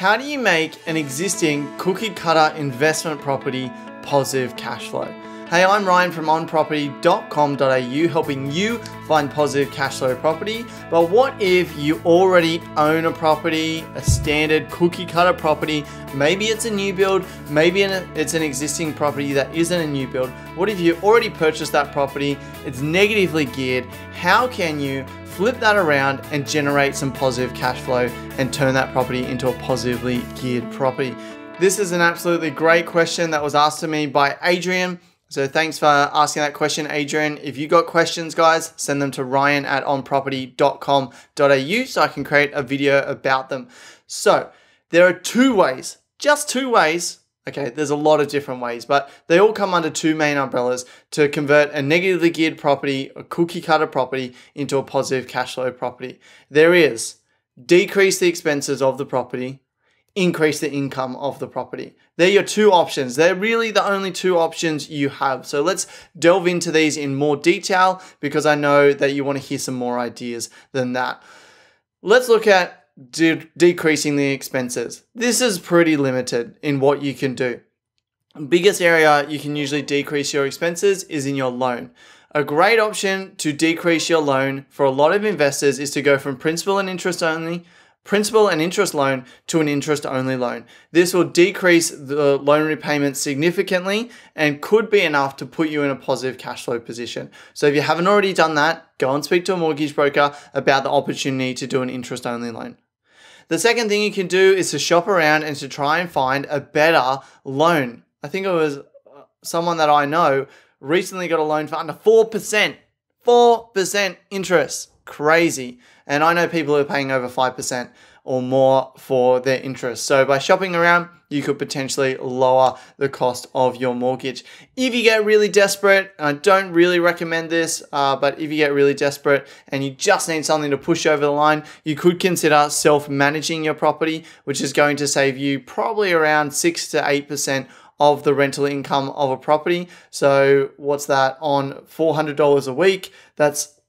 How do you make an existing cookie cutter investment property positive cash flow? Hey, I'm Ryan from onproperty.com.au helping you find positive cash flow property. But what if you already own a property, a standard cookie cutter property? Maybe it's a new build, maybe it's an existing property that isn't a new build. What if you already purchased that property? It's negatively geared. How can you flip that around and generate some positive cash flow and turn that property into a positively geared property? This is an absolutely great question that was asked to me by Adrian. So thanks for asking that question, Adrian. If you got questions, guys, send them to ryan at onproperty.com.au so I can create a video about them. So there are two ways, just two ways. Okay, there's a lot of different ways, but they all come under two main umbrellas to convert a negatively geared property, a cookie cutter property, into a positive cash flow property. There is decrease the expenses of the property increase the income of the property. They're your two options. They're really the only two options you have. So let's delve into these in more detail because I know that you want to hear some more ideas than that. Let's look at de- decreasing the expenses. This is pretty limited in what you can do. Biggest area you can usually decrease your expenses is in your loan. A great option to decrease your loan for a lot of investors is to go from principal and interest only principal and interest loan to an interest only loan. This will decrease the loan repayment significantly and could be enough to put you in a positive cash flow position. So if you haven't already done that, go and speak to a mortgage broker about the opportunity to do an interest only loan. The second thing you can do is to shop around and to try and find a better loan. I think it was uh, someone that I know recently got a loan for under 4%. 4% interest. Crazy. And I know people who are paying over 5% or more for their interest. So by shopping around, you could potentially lower the cost of your mortgage. If you get really desperate, I don't really recommend this, uh, but if you get really desperate and you just need something to push over the line, you could consider self managing your property, which is going to save you probably around 6 to 8% of the rental income of a property. So, what's that on $400 a week? That's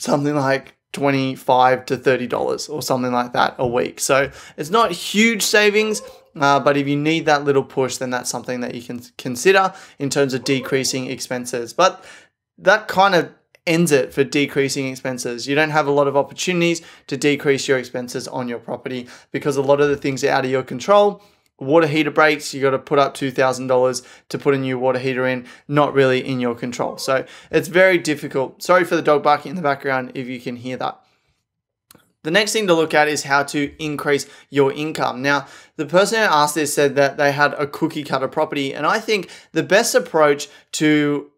something like 25 to 30 dollars or something like that a week. So it's not huge savings uh, but if you need that little push then that's something that you can consider in terms of decreasing expenses. But that kind of ends it for decreasing expenses. You don't have a lot of opportunities to decrease your expenses on your property because a lot of the things are out of your control water heater breaks, you got to put up $2,000 to put a new water heater in, not really in your control. So it's very difficult. Sorry for the dog barking in the background if you can hear that. The next thing to look at is how to increase your income. Now, the person who asked this said that they had a cookie cutter property, and I think the best approach to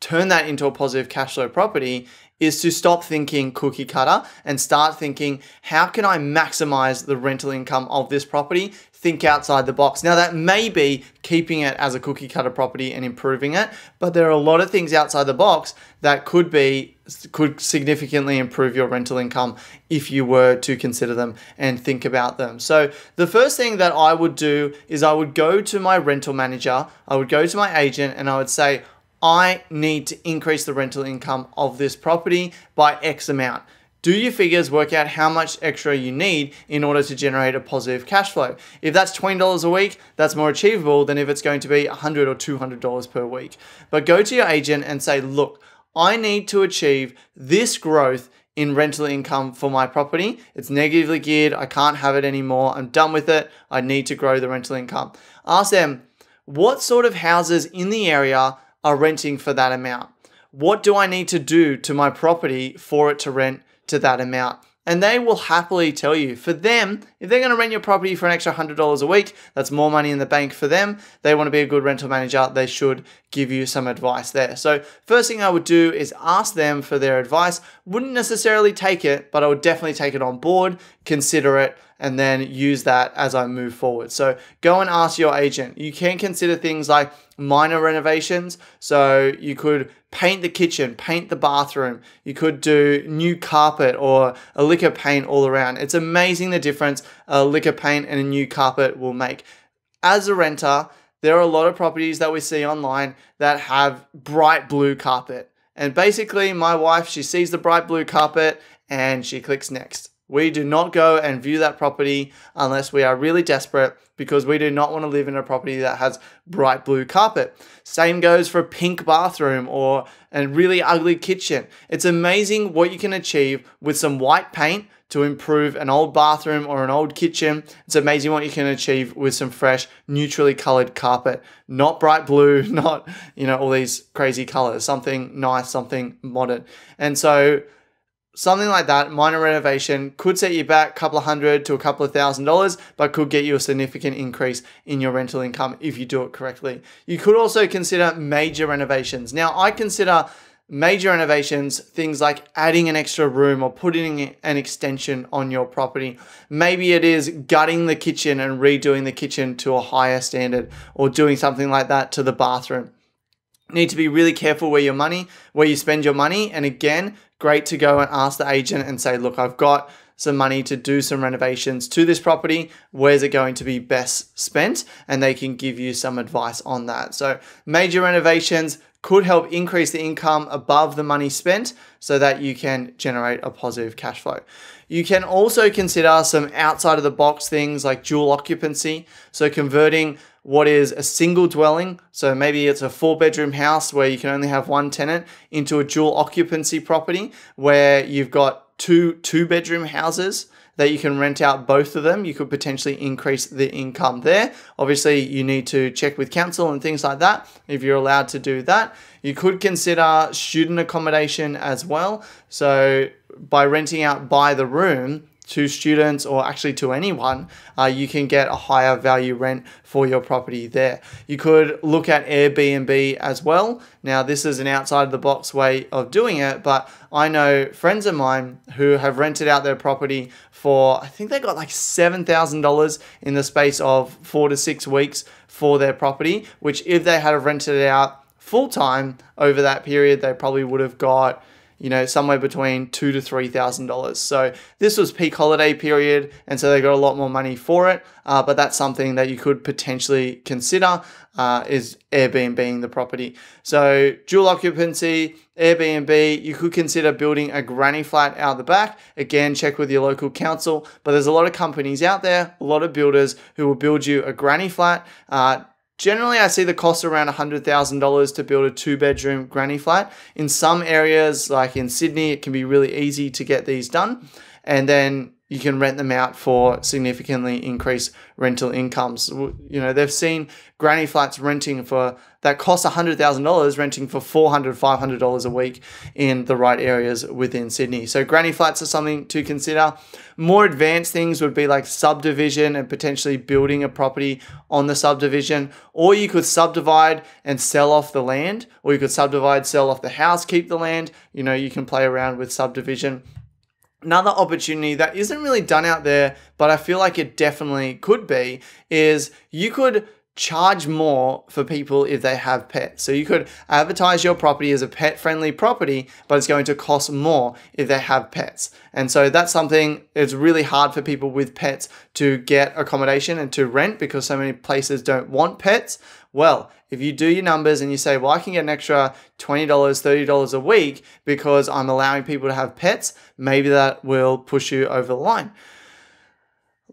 turn that into a positive cash flow property is to stop thinking cookie cutter and start thinking how can I maximize the rental income of this property think outside the box. Now, that may be keeping it as a cookie cutter property and improving it, but there are a lot of things outside the box that could be could significantly improve your rental income if you were to consider them and think about them. So, the first thing that I would do is I would go to my rental manager, I would go to my agent, and I would say, I need to increase the rental income of this property by X amount. Do your figures, work out how much extra you need in order to generate a positive cash flow. If that's $20 a week, that's more achievable than if it's going to be 100 or $200 per week. But go to your agent and say, look, I need to achieve this growth in rental income for my property. It's negatively geared. I can't have it anymore. I'm done with it. I need to grow the rental income. Ask them, what sort of houses in the area are renting for that amount? What do I need to do to my property for it to rent to that amount. And they will happily tell you for them, if they're going to rent your property for an extra $100 a week, that's more money in the bank for them. They want to be a good rental manager. They should give you some advice there. So, first thing I would do is ask them for their advice. Wouldn't necessarily take it, but I would definitely take it on board, consider it, and then use that as I move forward. So, go and ask your agent. You can consider things like minor renovations. So, you could paint the kitchen, paint the bathroom. You could do new carpet or a lick of paint all around. It's amazing the difference a lick of paint and a new carpet will make. As a renter, there are a lot of properties that we see online that have bright blue carpet. And basically, my wife, she sees the bright blue carpet and she clicks next. We do not go and view that property unless we are really desperate because we do not want to live in a property that has bright blue carpet. Same goes for a pink bathroom or a really ugly kitchen. It's amazing what you can achieve with some white paint to improve an old bathroom or an old kitchen. It's amazing what you can achieve with some fresh, neutrally colored carpet. Not bright blue, not, you know, all these crazy colors, something nice, something modern. And so something like that, minor renovation, could set you back a couple of hundred to a couple of thousand dollars, but could get you a significant increase in your rental income if you do it correctly. You could also consider major renovations. Now, I consider major renovations things like adding an extra room or putting an extension on your property. Maybe it is gutting the kitchen and redoing the kitchen to a higher standard or doing something like that to the bathroom need to be really careful where your money where you spend your money and again great to go and ask the agent and say, look, I've got some money to do some renovations to this property. Where's it going to be best spent? And they can give you some advice on that. So, major renovations could help increase the income above the money spent so that you can generate a positive cash flow. You can also consider some outside of the box things like dual occupancy. So, converting what is a single dwelling, so maybe it's a four bedroom house where you can only have one tenant, into a dual occupancy property where you've got two two bedroom houses that you can rent out both of them. You could potentially increase the income there. Obviously, you need to check with council and things like that if you're allowed to do that. You could consider student accommodation as well. So, by renting out by the room, to students or actually to anyone, uh, you can get a higher value rent for your property there. You could look at Airbnb as well. Now, this is an outside of the box way of doing it, but I know friends of mine who have rented out their property for, I think they got like $7,000 in the space of four to six weeks for their property, which if they had rented it out full time over that period, they probably would have got you know, somewhere between two to three thousand dollars. So this was peak holiday period, and so they got a lot more money for it. Uh, but that's something that you could potentially consider uh, is Airbnb the property. So dual occupancy, Airbnb. You could consider building a granny flat out the back. Again, check with your local council. But there's a lot of companies out there, a lot of builders who will build you a granny flat. Uh, Generally, I see the cost around $100,000 to build a two bedroom granny flat. In some areas, like in Sydney, it can be really easy to get these done. And then you can rent them out for significantly increased rental incomes. You know, they've seen granny flats renting for that cost $100,000 renting for $400, $500 a week in the right areas within Sydney. So granny flats are something to consider. More advanced things would be like subdivision and potentially building a property on the subdivision, or you could subdivide and sell off the land, or you could subdivide, sell off the house, keep the land. You know, you can play around with subdivision Another opportunity that isn't really done out there, but I feel like it definitely could be, is you could charge more for people if they have pets. So you could advertise your property as a pet friendly property, but it's going to cost more if they have pets. And so that's something it's really hard for people with pets to get accommodation and to rent because so many places don't want pets. Well, if you do your numbers and you say, well, I can get an extra $20, $30 a week because I'm allowing people to have pets, maybe that will push you over the line.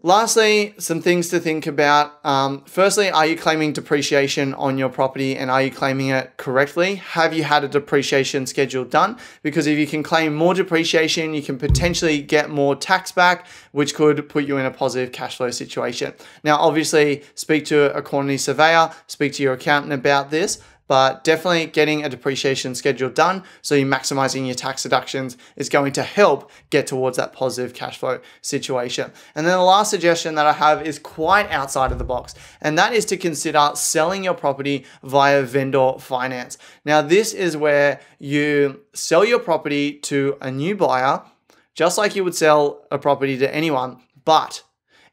Lastly, some things to think about. Um, firstly, are you claiming depreciation on your property and are you claiming it correctly? Have you had a depreciation schedule done? Because if you can claim more depreciation, you can potentially get more tax back, which could put you in a positive cash flow situation. Now, obviously, speak to a quantity surveyor, speak to your accountant about this but definitely getting a depreciation schedule done so you're maximizing your tax deductions is going to help get towards that positive cash flow situation. And then the last suggestion that I have is quite outside of the box, and that is to consider selling your property via vendor finance. Now, this is where you sell your property to a new buyer, just like you would sell a property to anyone, but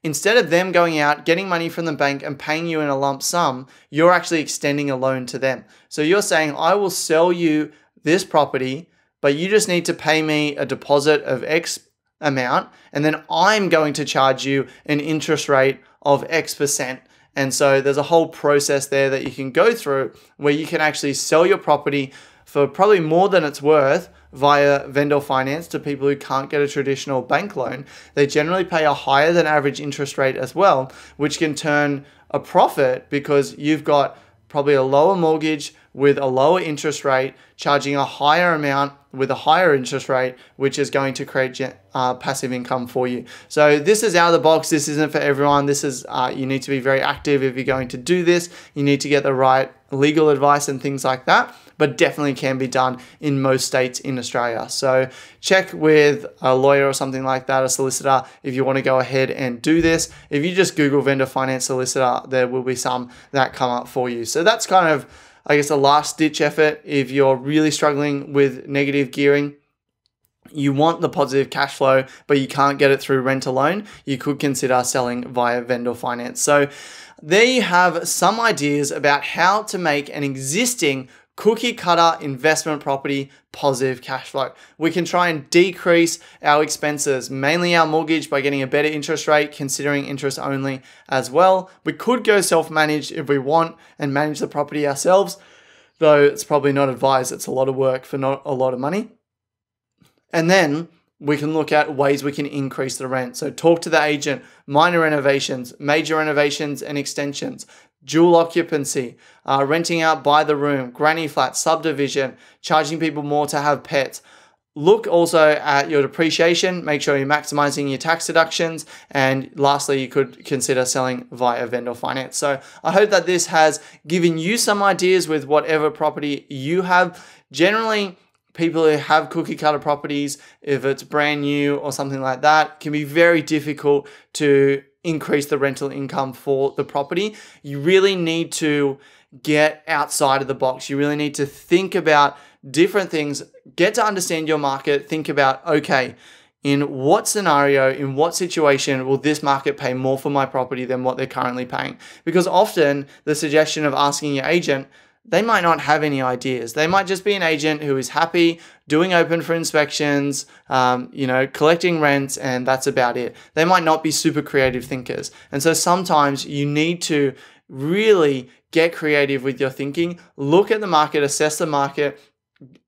Instead of them going out, getting money from the bank and paying you in a lump sum, you're actually extending a loan to them. So you're saying, I will sell you this property, but you just need to pay me a deposit of X amount, and then I'm going to charge you an interest rate of X percent. And so there's a whole process there that you can go through where you can actually sell your property for probably more than it's worth via vendor finance to people who can't get a traditional bank loan, they generally pay a higher than average interest rate as well, which can turn a profit because you've got probably a lower mortgage with a lower interest rate, charging a higher amount with a higher interest rate, which is going to create uh, passive income for you. So this is out of the box. This isn't for everyone. This is uh, you need to be very active if you're going to do this. You need to get the right legal advice and things like that. But definitely can be done in most states in Australia. So check with a lawyer or something like that, a solicitor, if you want to go ahead and do this. If you just Google vendor finance solicitor, there will be some that come up for you. So that's kind of I guess, a last ditch effort if you're really struggling with negative gearing. You want the positive cash flow, but you can't get it through rent alone. You could consider selling via vendor finance. So, there you have some ideas about how to make an existing cookie cutter investment property positive cash flow. We can try and decrease our expenses, mainly our mortgage, by getting a better interest rate, considering interest only as well. We could go self managed if we want and manage the property ourselves, though it's probably not advised. It's a lot of work for not a lot of money. And then we can look at ways we can increase the rent. So, talk to the agent, minor renovations, major renovations and extensions, dual occupancy, uh, renting out by the room, granny flat, subdivision, charging people more to have pets. Look also at your depreciation, make sure you're maximizing your tax deductions, and lastly, you could consider selling via vendor finance. So, I hope that this has given you some ideas with whatever property you have. Generally, people who have cookie cutter properties, if it's brand new or something like that, can be very difficult to increase the rental income for the property. You really need to get outside of the box. You really need to think about different things, get to understand your market, think about, okay, in what scenario, in what situation will this market pay more for my property than what they're currently paying? Because often the suggestion of asking your agent, they might not have any ideas. They might just be an agent who is happy doing open for inspections, um, you know, collecting rents, and that's about it. They might not be super creative thinkers. And so sometimes you need to really get creative with your thinking, look at the market, assess the market,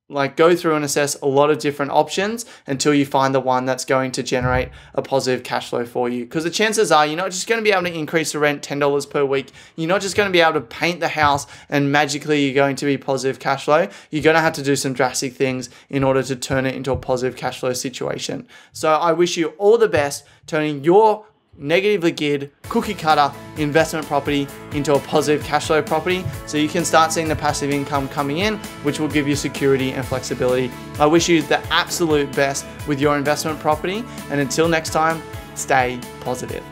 like go through and assess a lot of different options until you find the one that's going to generate a positive cash flow for you. Because the chances are you're not just going to be able to increase the rent $10 per week. You're not just going to be able to paint the house and magically you're going to be positive cash flow. You're going to have to do some drastic things in order to turn it into a positive cash flow situation. So i wish you all the best turning your negatively geared cookie cutter investment property into a positive cash flow property so you can start seeing the passive income coming in, which will give you security and flexibility. I wish you the absolute best with your investment property, and until next time, stay positive.